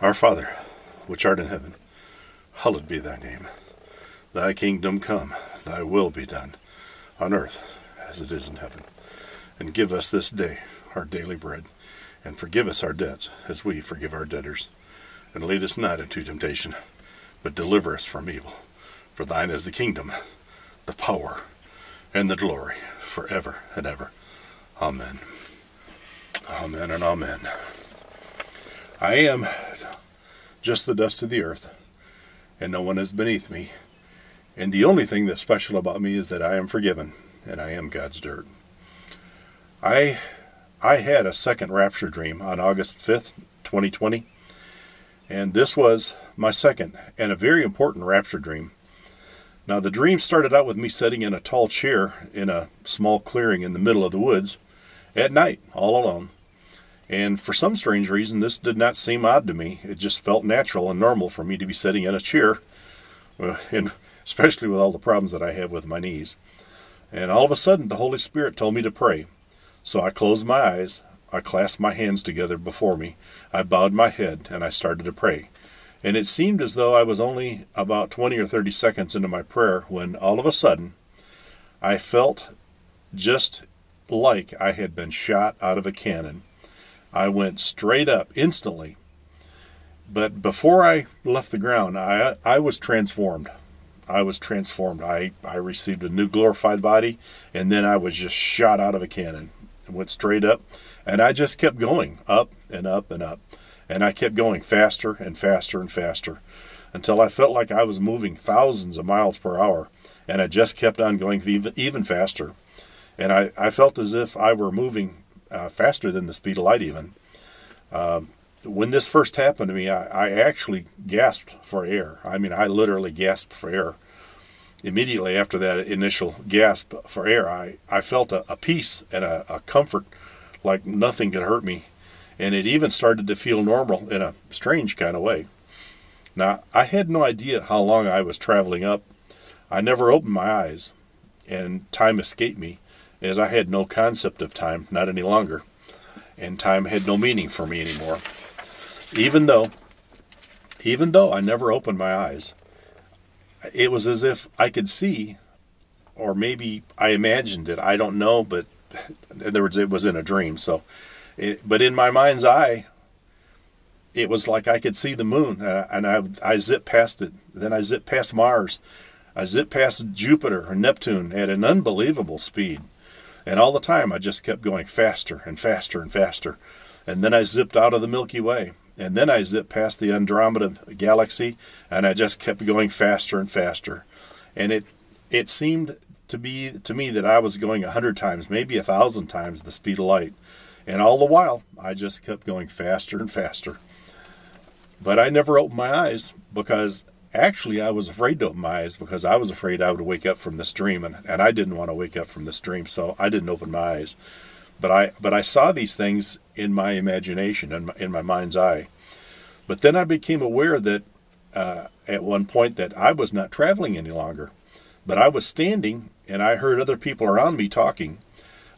Our Father, which art in heaven, hallowed be thy name. Thy kingdom come, thy will be done, on earth as it is in heaven. And give us this day our daily bread, and forgive us our debts as we forgive our debtors. And lead us not into temptation, but deliver us from evil. For thine is the kingdom, the power, and the glory, forever and ever. Amen. Amen and amen. I am just the dust of the earth, and no one is beneath me. And the only thing that's special about me is that I am forgiven, and I am God's dirt. I I had a second rapture dream on August 5th, 2020, and this was my second and a very important rapture dream. Now, the dream started out with me sitting in a tall chair in a small clearing in the middle of the woods at night, all alone. And for some strange reason, this did not seem odd to me. It just felt natural and normal for me to be sitting in a chair, uh, and especially with all the problems that I have with my knees. And all of a sudden, the Holy Spirit told me to pray. So I closed my eyes, I clasped my hands together before me, I bowed my head, and I started to pray. And it seemed as though I was only about 20 or 30 seconds into my prayer when all of a sudden I felt just like I had been shot out of a cannon I went straight up instantly. But before I left the ground, I, I was transformed. I was transformed. I, I received a new glorified body, and then I was just shot out of a cannon. I went straight up, and I just kept going up and up and up. And I kept going faster and faster and faster until I felt like I was moving thousands of miles per hour, and I just kept on going even, even faster. And I, I felt as if I were moving uh, faster than the speed of light, even. Uh, when this first happened to me, I, I, actually gasped for air. I mean, I literally gasped for air. Immediately after that initial gasp for air, I, I felt a, a peace and a, a comfort like nothing could hurt me. And it even started to feel normal in a strange kind of way. Now, I had no idea how long I was traveling up. I never opened my eyes, and time escaped me as I had no concept of time, not any longer, and time had no meaning for me anymore. Even though, even though I never opened my eyes, it was as if I could see, or maybe I imagined it. I don't know, but in other words, it was in a dream. So, it, but in my mind's eye, it was like I could see the moon, and I, I zipped past it. Then I zipped past Mars. I zipped past Jupiter or Neptune at an unbelievable speed. And all the time I just kept going faster and faster and faster. And then I zipped out of the Milky Way. And then I zipped past the Andromeda galaxy and I just kept going faster and faster. And it it seemed to be to me that I was going a hundred times, maybe a thousand times the speed of light. And all the while I just kept going faster and faster. But I never opened my eyes because actually I was afraid to open my eyes because I was afraid I would wake up from this dream and, and I didn't want to wake up from this dream so I didn't open my eyes. But I but I saw these things in my imagination and in, in my mind's eye. But then I became aware that uh, at one point that I was not traveling any longer but I was standing and I heard other people around me talking.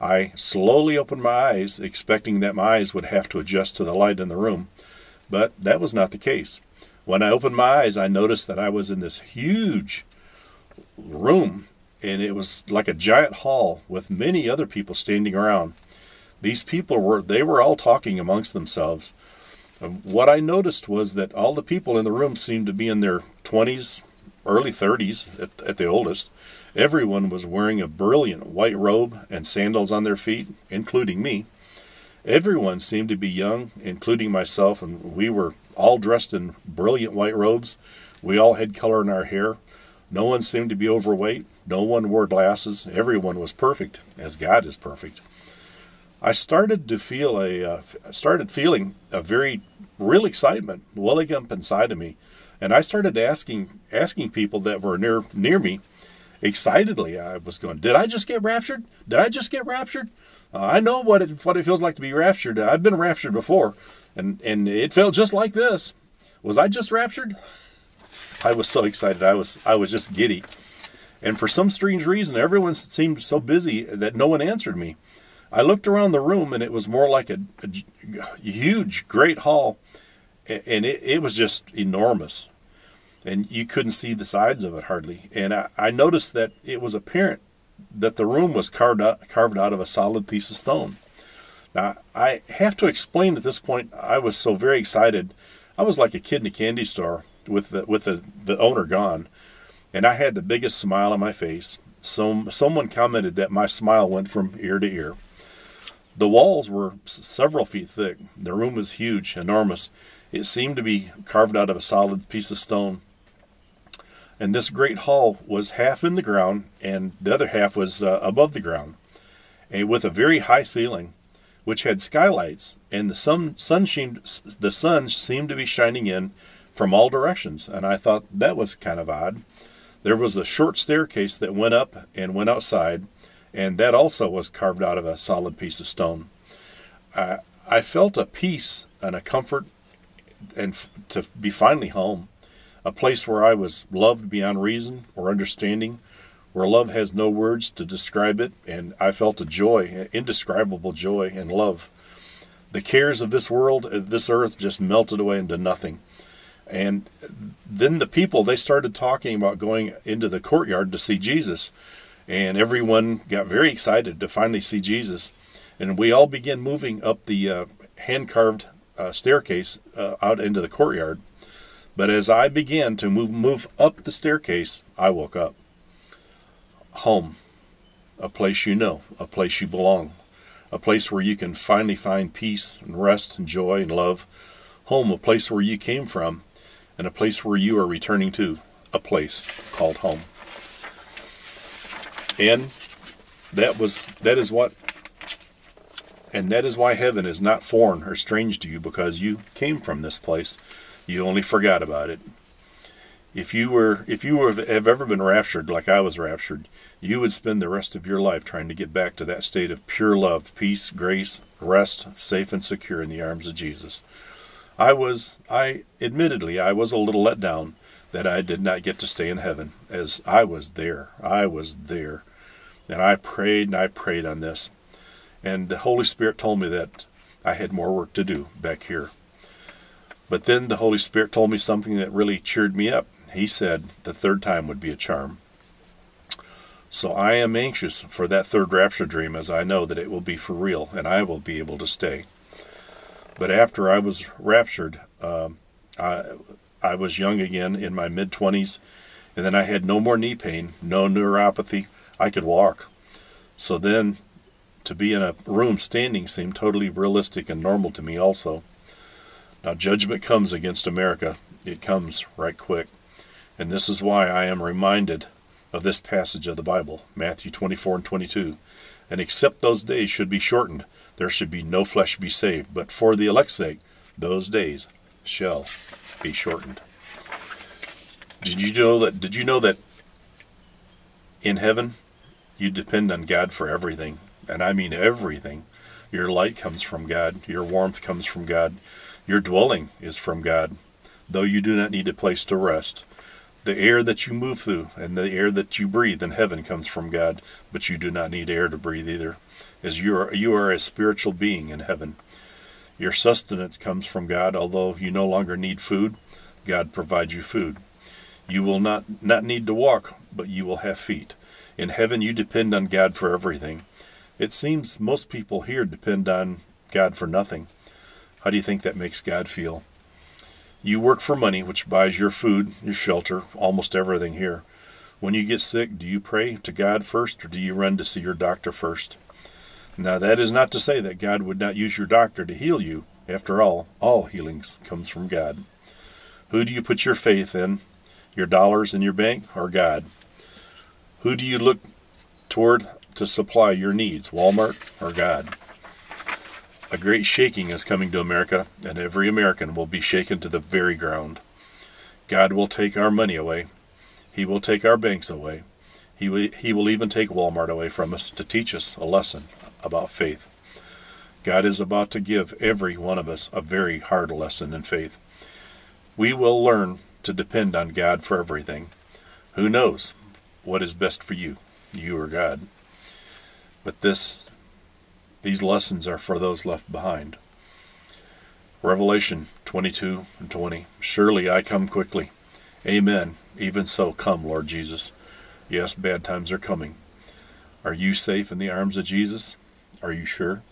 I slowly opened my eyes expecting that my eyes would have to adjust to the light in the room but that was not the case when I opened my eyes, I noticed that I was in this huge room, and it was like a giant hall with many other people standing around. These people were they were all talking amongst themselves. Um, what I noticed was that all the people in the room seemed to be in their 20s, early 30s at, at the oldest. Everyone was wearing a brilliant white robe and sandals on their feet, including me. Everyone seemed to be young, including myself, and we were all dressed in brilliant white robes. We all had color in our hair. No one seemed to be overweight. No one wore glasses. Everyone was perfect, as God is perfect. I started to feel a uh, started feeling a very real excitement welling up inside of me, and I started asking asking people that were near near me excitedly. I was going, "Did I just get raptured? Did I just get raptured?" Uh, I know what it what it feels like to be raptured. I've been raptured before, and and it felt just like this. Was I just raptured? I was so excited. I was I was just giddy. And for some strange reason, everyone seemed so busy that no one answered me. I looked around the room, and it was more like a, a huge, great hall, and it, it was just enormous and you couldn't see the sides of it hardly. And I, I noticed that it was apparent that the room was carved out, carved out of a solid piece of stone. Now, I have to explain at this point, I was so very excited. I was like a kid in a candy store with the, with the, the owner gone, and I had the biggest smile on my face. Some, someone commented that my smile went from ear to ear. The walls were several feet thick. The room was huge, enormous. It seemed to be carved out of a solid piece of stone and this great hall was half in the ground and the other half was uh, above the ground and with a very high ceiling which had skylights and the sun, sun seemed, the sun seemed to be shining in from all directions and i thought that was kind of odd. There was a short staircase that went up and went outside and that also was carved out of a solid piece of stone. I, I felt a peace and a comfort and to be finally home a place where I was loved beyond reason or understanding, where love has no words to describe it, and I felt a joy, indescribable joy and love. The cares of this world, of this earth, just melted away into nothing. And then the people, they started talking about going into the courtyard to see Jesus. And everyone got very excited to finally see Jesus. And we all began moving up the uh, hand carved uh, staircase uh, out into the courtyard. But as I began to move, move up the staircase, I woke up. Home, a place you know, a place you belong, a place where you can finally find peace and rest and joy and love. Home, a place where you came from, and a place where you are returning to, a place called home. And that was that is what and that is why heaven is not foreign or strange to you because you came from this place you only forgot about it. If you were, if you were, have ever been raptured like I was raptured, you would spend the rest of your life trying to get back to that state of pure love, peace, grace, rest, safe and secure in the arms of Jesus. I was, I admittedly, I was a little let down that I did not get to stay in heaven, as I was there. I was there. And I prayed and I prayed on this. And the Holy Spirit told me that I had more work to do back here. But then the Holy Spirit told me something that really cheered me up. He said the third time would be a charm. So I am anxious for that third rapture dream as I know that it will be for real and I will be able to stay. But after I was raptured, uh, I, I was young again in my mid 20s, and then I had no more knee pain, no neuropathy. I could walk. So then to be in a room standing seemed totally realistic and normal to me also. Now, judgment comes against America. It comes right quick. And this is why I am reminded of this passage of the Bible, Matthew 24 and 22. And except those days should be shortened, there should be no flesh be saved. But for the elect's sake, those days shall be shortened. Did you know that? Did you know that in heaven you depend on God for everything, and I mean everything. Your light comes from God. Your warmth comes from God. Your dwelling is from God, though you do not need a place to rest. The air that you move through and the air that you breathe in heaven comes from God, but you do not need air to breathe either, as you are, you are a spiritual being in heaven. Your sustenance comes from God, although you no longer need food, God provides you food. You will not, not need to walk, but you will have feet. In heaven, you depend on God for everything. It seems most people here depend on God for nothing. How do you think that makes God feel? You work for money, which buys your food, your shelter, almost everything here. When you get sick, do you pray to God first or do you run to see your doctor first? Now, that is not to say that God would not use your doctor to heal you. After all, all healings comes from God. Who do you put your faith in? Your dollars in your bank or God? Who do you look toward to supply your needs, Walmart or God? A great shaking is coming to America, and every American will be shaken to the very ground. God will take our money away. He will take our banks away. He will, he will even take Walmart away from us to teach us a lesson about faith. God is about to give every one of us a very hard lesson in faith. We will learn to depend on God for everything. Who knows what is best for you, you or God? But this these lessons are for those left behind. Revelation 22 and 20. Surely I come quickly. Amen. Even so, come, Lord Jesus. Yes, bad times are coming. Are you safe in the arms of Jesus? Are you sure?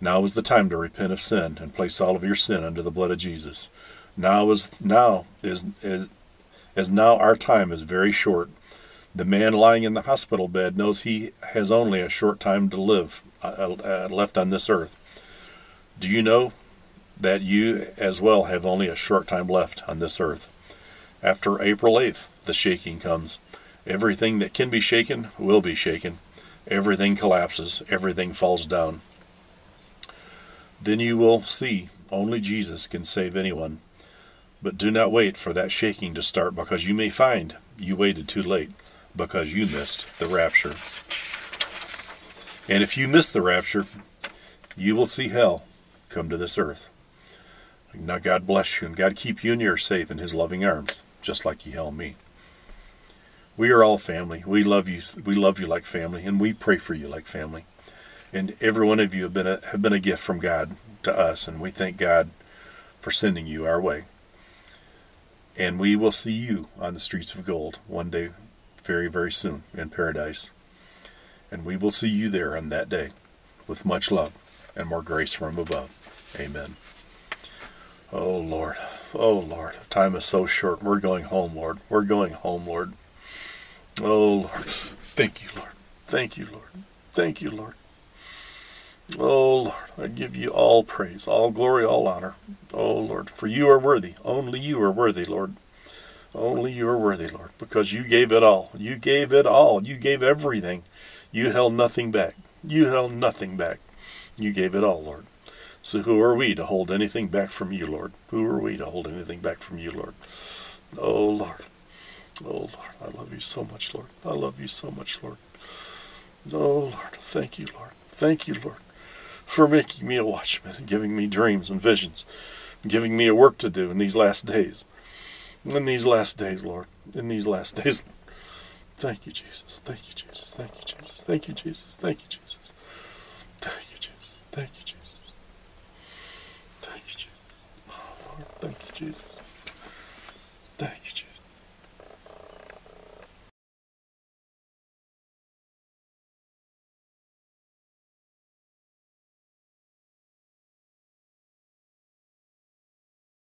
Now is the time to repent of sin and place all of your sin under the blood of Jesus. Now is now is, is as now our time is very short. The man lying in the hospital bed knows he has only a short time to live uh, uh, left on this earth. Do you know that you as well have only a short time left on this earth? After April 8th, the shaking comes. Everything that can be shaken will be shaken. Everything collapses. Everything falls down. Then you will see only Jesus can save anyone. But do not wait for that shaking to start because you may find you waited too late because you missed the rapture. And if you miss the rapture, you will see hell come to this earth. Now, God bless you and God keep you and yours safe in His loving arms, just like He held me. We are all family. We love you. We love you like family, and we pray for you like family. And every one of you have been a, have been a gift from God to us, and we thank God for sending you our way. And we will see you on the streets of gold one day, very, very soon in paradise. And we will see you there on that day with much love and more grace from above. Amen. Oh, Lord. Oh, Lord. Time is so short. We're going home, Lord. We're going home, Lord. Oh, Lord. Thank you, Lord. Thank you, Lord. Thank you, Lord. Oh, Lord, I give you all praise, all glory, all honor. Oh, Lord, for you are worthy. Only you are worthy, Lord. Only you are worthy, Lord, because you gave it all. You gave it all. You gave everything. You held nothing back. You held nothing back. You gave it all, Lord. So who are we to hold anything back from you, Lord? Who are we to hold anything back from you, Lord? Oh, Lord. Oh, Lord, I love you so much, Lord. I love you so much, Lord. Oh, Lord, thank you, Lord. Thank you, Lord for making me a watchman and giving me dreams and visions, and giving me a work to do in these last days. In these last days, Lord. In these last days. Thank you, Jesus. Thank you, Jesus. Thank you. Thank you, Jesus. Thank you, Jesus. Thank you, Jesus. Thank you, Jesus. Thank you, Jesus. Oh, Lord, thank you, Jesus.